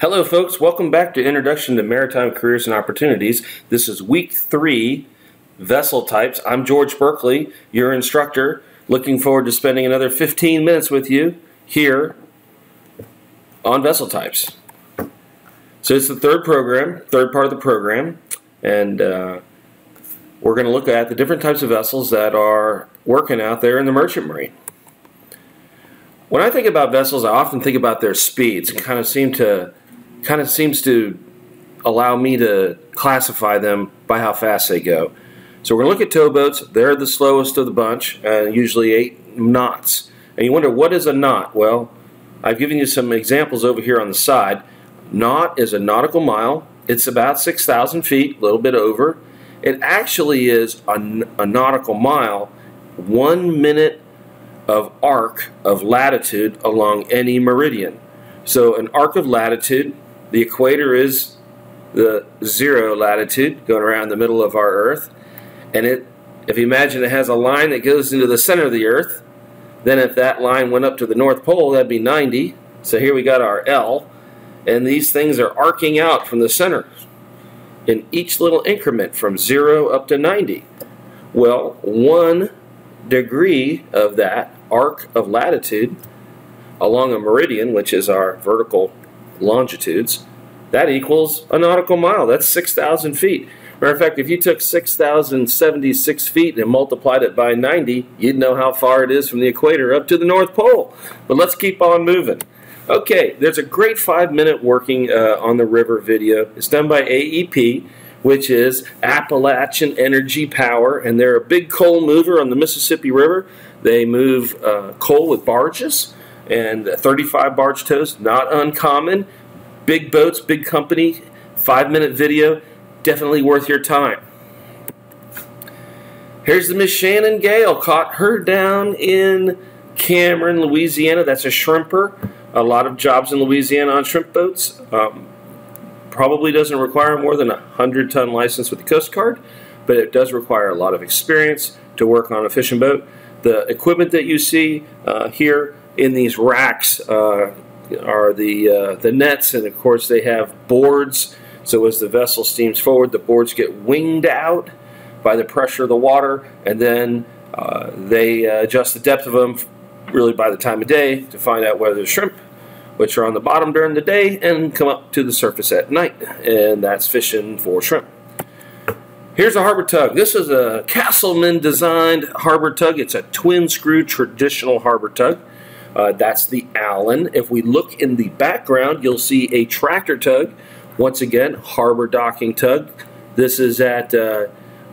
Hello, folks. Welcome back to Introduction to Maritime Careers and Opportunities. This is week three, vessel types. I'm George Berkeley, your instructor. Looking forward to spending another 15 minutes with you here on vessel types. So it's the third program, third part of the program, and uh, we're going to look at the different types of vessels that are working out there in the merchant marine. When I think about vessels, I often think about their speeds and kind of seem to kind of seems to allow me to classify them by how fast they go. So we're going to look at towboats. They're the slowest of the bunch, uh, usually eight knots. And you wonder, what is a knot? Well, I've given you some examples over here on the side. Knot is a nautical mile. It's about 6,000 feet, a little bit over. It actually is a, a nautical mile, one minute of arc of latitude along any meridian. So an arc of latitude the equator is the zero latitude going around the middle of our Earth. And it, if you imagine it has a line that goes into the center of the Earth, then if that line went up to the North Pole, that'd be 90. So here we got our L. And these things are arcing out from the center in each little increment from 0 up to 90. Well, one degree of that arc of latitude along a meridian, which is our vertical longitudes, that equals a nautical mile. That's 6,000 feet. Matter of fact, if you took 6,076 feet and multiplied it by 90, you'd know how far it is from the equator up to the North Pole. But let's keep on moving. Okay, there's a great five-minute working uh, on the river video. It's done by AEP, which is Appalachian Energy Power, and they're a big coal mover on the Mississippi River. They move uh, coal with barges and 35 barge tows, not uncommon. Big boats, big company, five minute video, definitely worth your time. Here's the Miss Shannon Gale. Caught her down in Cameron, Louisiana. That's a shrimper. A lot of jobs in Louisiana on shrimp boats. Um, probably doesn't require more than a 100 ton license with the Coast Guard, but it does require a lot of experience to work on a fishing boat. The equipment that you see uh, here in these racks uh, are the uh, the nets, and of course they have boards. So as the vessel steams forward, the boards get winged out by the pressure of the water, and then uh, they adjust the depth of them really by the time of day to find out whether there's shrimp, which are on the bottom during the day, and come up to the surface at night, and that's fishing for shrimp. Here's a harbor tug. This is a Castleman designed harbor tug. It's a twin screw traditional harbor tug. Uh, that's the Allen. If we look in the background, you'll see a tractor tug. Once again, harbor docking tug. This is at uh,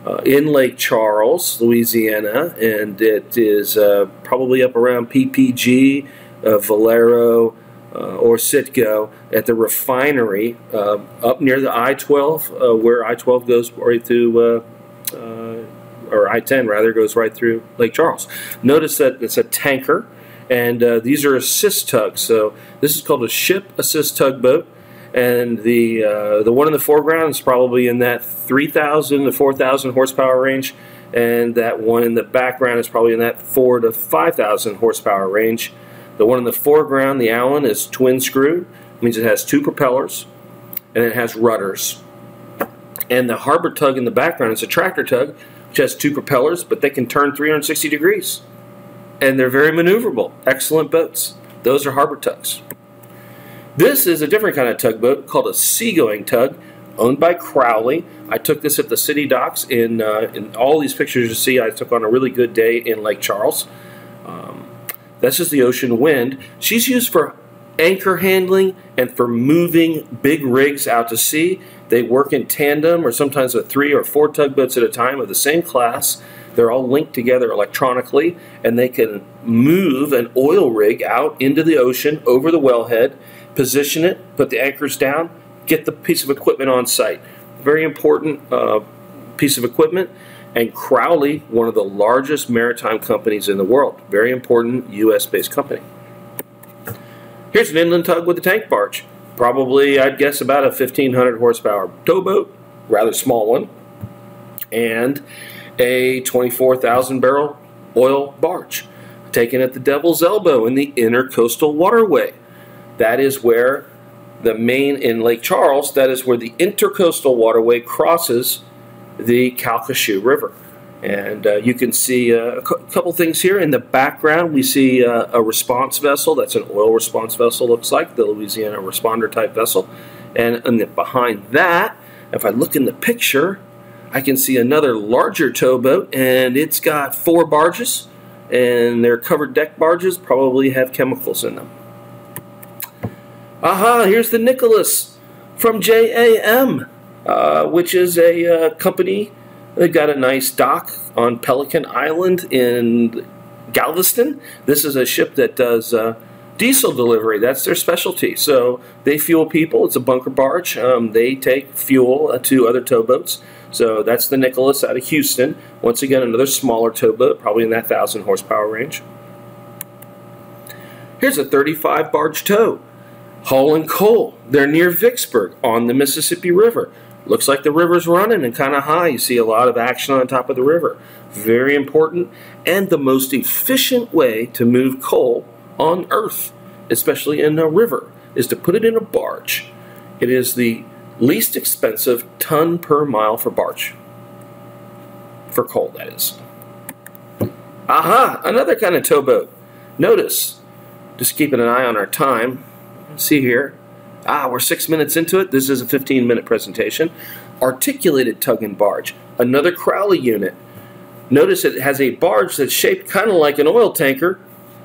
uh, in Lake Charles, Louisiana, and it is uh, probably up around PPG, uh, Valero, uh, or Citgo at the refinery up near the I-12, where I-12 goes right through or I-10 rather, goes right through Lake Charles. Notice that it's a tanker and uh, these are assist tugs. So this is called a ship assist tugboat, and the uh, the one in the foreground is probably in that 3,000 to 4,000 horsepower range, and that one in the background is probably in that 4 to 5,000 horsepower range. The one in the foreground, the Allen, is twin screw, means it has two propellers, and it has rudders. And the harbor tug in the background is a tractor tug, which has two propellers, but they can turn 360 degrees and they're very maneuverable. Excellent boats. Those are harbor tugs. This is a different kind of tugboat called a seagoing tug, owned by Crowley. I took this at the city docks. In uh, in all these pictures you see, I took on a really good day in Lake Charles. Um, this is the Ocean Wind. She's used for anchor handling and for moving big rigs out to sea. They work in tandem or sometimes with three or four tugboats at a time of the same class. They're all linked together electronically, and they can move an oil rig out into the ocean over the wellhead, position it, put the anchors down, get the piece of equipment on site. Very important uh, piece of equipment. And Crowley, one of the largest maritime companies in the world, very important U.S. based company. Here's an inland tug with a tank barge. Probably, I'd guess, about a 1500 horsepower towboat, rather small one. And a 24,000 barrel oil barge taken at the Devil's Elbow in the intercoastal waterway. That is where the main in Lake Charles, that is where the intercoastal waterway crosses the Calcasieu River. And uh, you can see uh, a couple things here. In the background, we see uh, a response vessel. That's an oil response vessel, looks like, the Louisiana responder type vessel. And, and behind that, if I look in the picture, I can see another larger towboat, and it's got four barges, and they're covered deck barges, probably have chemicals in them. Aha, here's the Nicholas from JAM, uh, which is a uh, company that got a nice dock on Pelican Island in Galveston. This is a ship that does uh, diesel delivery. That's their specialty. So they fuel people. It's a bunker barge. Um, they take fuel uh, to other towboats. So that's the Nicholas out of Houston. Once again, another smaller towboat, probably in that 1,000 horsepower range. Here's a 35 barge tow. Hull and Coal. They're near Vicksburg on the Mississippi River. Looks like the river's running and kind of high. You see a lot of action on top of the river. Very important and the most efficient way to move coal on Earth, especially in a river, is to put it in a barge. It is the least expensive ton per mile for barge. For coal, that is. Aha! Another kind of towboat. Notice, just keeping an eye on our time, see here. Ah, we're six minutes into it. This is a 15 minute presentation. Articulated tug and barge. Another Crowley unit. Notice it has a barge that's shaped kind of like an oil tanker,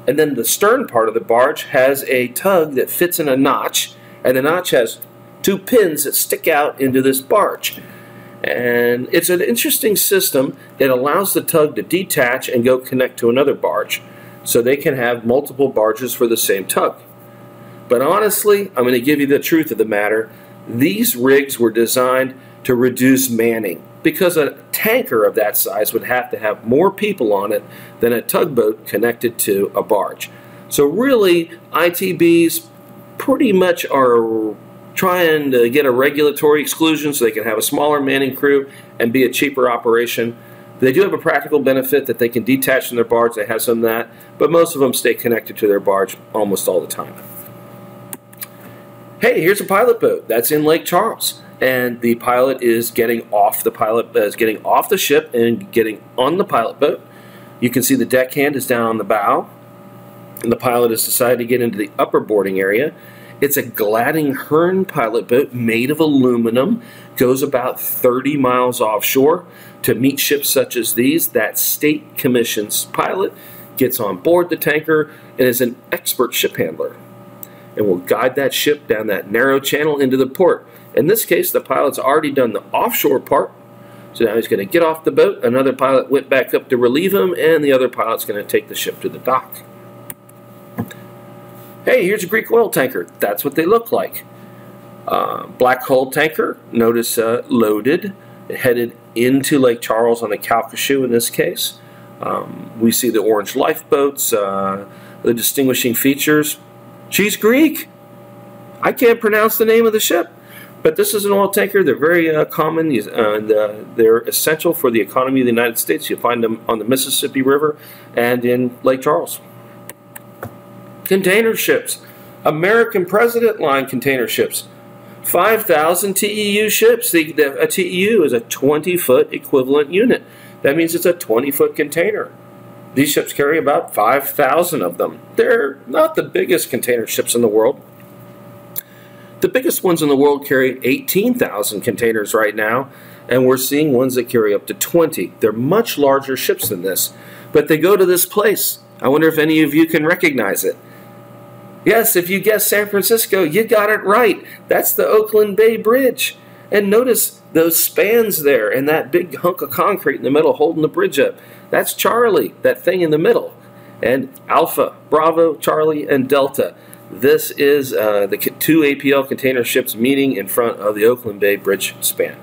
and then the stern part of the barge has a tug that fits in a notch, and the notch has two pins that stick out into this barge. And it's an interesting system. It allows the tug to detach and go connect to another barge. So they can have multiple barges for the same tug. But honestly, I'm going to give you the truth of the matter. These rigs were designed to reduce manning because a tanker of that size would have to have more people on it than a tugboat connected to a barge. So really, ITBs pretty much are trying to get a regulatory exclusion so they can have a smaller manning crew and be a cheaper operation. They do have a practical benefit that they can detach from their barge. They have some of that, but most of them stay connected to their barge almost all the time. Hey, here's a pilot boat that's in Lake Charles, and the pilot is getting off the pilot uh, is getting off the ship and getting on the pilot boat. You can see the deckhand is down on the bow, and the pilot has decided to get into the upper boarding area. It's a Gladding Hearn pilot boat made of aluminum, goes about 30 miles offshore to meet ships such as these. That state commission's pilot gets on board the tanker and is an expert ship handler and will guide that ship down that narrow channel into the port. In this case, the pilot's already done the offshore part, so now he's going to get off the boat. Another pilot went back up to relieve him, and the other pilot's going to take the ship to the dock. Hey, here's a Greek oil tanker. That's what they look like. Uh, black hull tanker, notice uh, loaded, headed into Lake Charles on the Calcasieu in this case. Um, we see the orange lifeboats, uh, the distinguishing features, She's Greek. I can't pronounce the name of the ship. But this is an oil tanker. They're very uh, common, and uh, they're essential for the economy of the United States. You find them on the Mississippi River and in Lake Charles. Container ships. American President Line container ships. 5,000 TEU ships. The, the, a TEU is a 20-foot equivalent unit. That means it's a 20-foot container. These ships carry about 5,000 of them. They're not the biggest container ships in the world. The biggest ones in the world carry 18,000 containers right now, and we're seeing ones that carry up to 20. They're much larger ships than this, but they go to this place. I wonder if any of you can recognize it. Yes, if you guessed San Francisco, you got it right. That's the Oakland Bay Bridge. And notice those spans there and that big hunk of concrete in the middle holding the bridge up. That's Charlie, that thing in the middle. And Alpha, Bravo, Charlie, and Delta. This is uh, the two APL container ships meeting in front of the Oakland Bay Bridge span.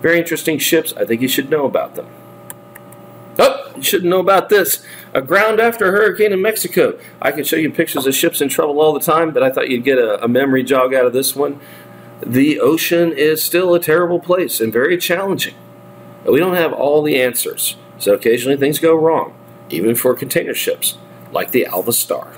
Very interesting ships. I think you should know about them. Oh, you shouldn't know about this. Aground after a hurricane in Mexico. I can show you pictures of ships in trouble all the time, but I thought you'd get a, a memory jog out of this one. The ocean is still a terrible place and very challenging. We don't have all the answers. So occasionally things go wrong, even for container ships, like the Alva Star.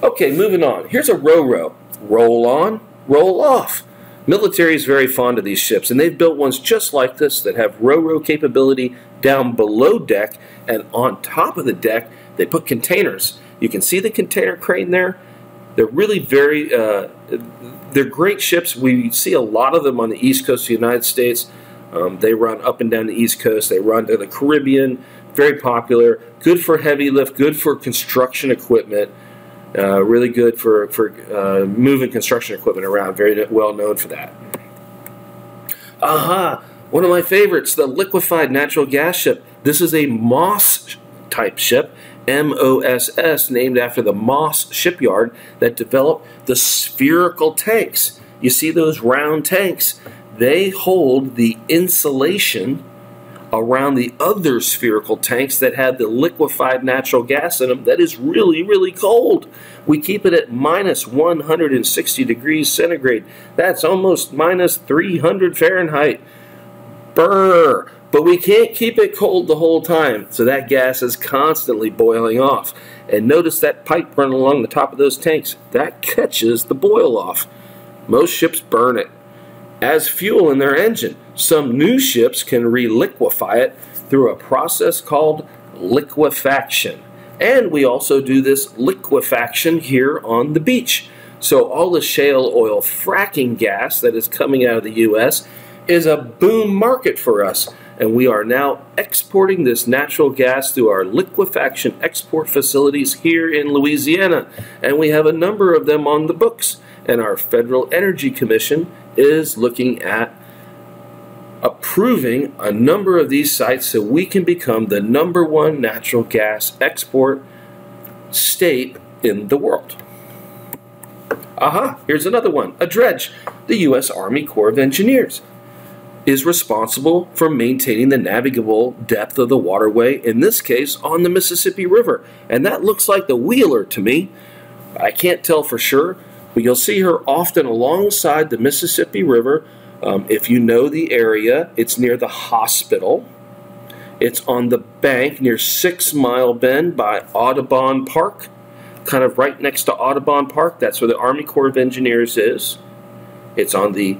Okay, moving on. Here's a ro-ro. Roll on, roll off. Military is very fond of these ships, and they've built ones just like this that have ro-ro capability down below deck, and on top of the deck, they put containers. You can see the container crane there. They're really very, uh, they're great ships. We see a lot of them on the east coast of the United States. Um, they run up and down the east coast. They run to the Caribbean. Very popular. Good for heavy lift. Good for construction equipment. Uh, really good for, for uh, moving construction equipment around. Very well known for that. Aha! One of my favorites, the liquefied natural gas ship. This is a Moss type ship, MOSS, named after the Moss shipyard that developed the spherical tanks. You see those round tanks? They hold the insulation around the other spherical tanks that had the liquefied natural gas in them that is really, really cold. We keep it at minus 160 degrees centigrade. That's almost minus 300 Fahrenheit. Brr! But we can't keep it cold the whole time, so that gas is constantly boiling off. And notice that pipe running along the top of those tanks. That catches the boil off. Most ships burn it as fuel in their engine. Some new ships can reliquefy it through a process called liquefaction. And we also do this liquefaction here on the beach. So all the shale oil fracking gas that is coming out of the U.S. is a boom market for us. And we are now exporting this natural gas through our liquefaction export facilities here in Louisiana. And we have a number of them on the books. And our Federal Energy Commission is looking at approving a number of these sites so we can become the number one natural gas export state in the world. Aha, here's another one. A dredge. The U.S. Army Corps of Engineers is responsible for maintaining the navigable depth of the waterway, in this case on the Mississippi River. And that looks like the Wheeler to me. I can't tell for sure, but you'll see her often alongside the Mississippi River. Um, if you know the area, it's near the hospital. It's on the bank near Six Mile Bend by Audubon Park, kind of right next to Audubon Park. That's where the Army Corps of Engineers is. It's on the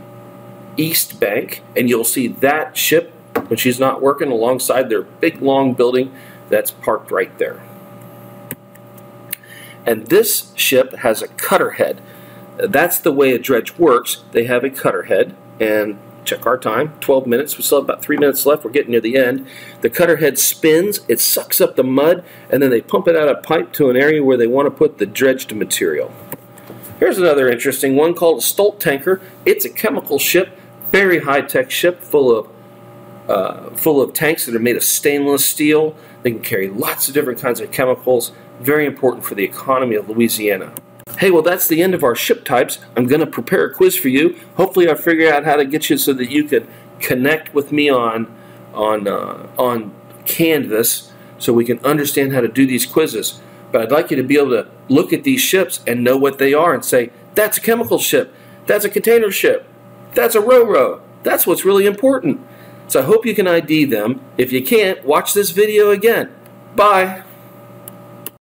east bank, and you'll see that ship when she's not working alongside their big long building that's parked right there. And this ship has a cutter head. That's the way a dredge works. They have a cutter head, and check our time 12 minutes. We still have about three minutes left. We're getting near the end. The cutter head spins, it sucks up the mud, and then they pump it out a pipe to an area where they want to put the dredged material. Here's another interesting one called a Stolt tanker. It's a chemical ship, very high-tech ship, full of uh, full of tanks that are made of stainless steel. They can carry lots of different kinds of chemicals. Very important for the economy of Louisiana. Hey, well, that's the end of our ship types. I'm going to prepare a quiz for you. Hopefully, I'll figure out how to get you so that you can connect with me on on uh, on Canvas, so we can understand how to do these quizzes. But I'd like you to be able to look at these ships and know what they are and say, "That's a chemical ship. That's a container ship. That's a ro-ro." That's what's really important. So I hope you can ID them. If you can't, watch this video again. Bye.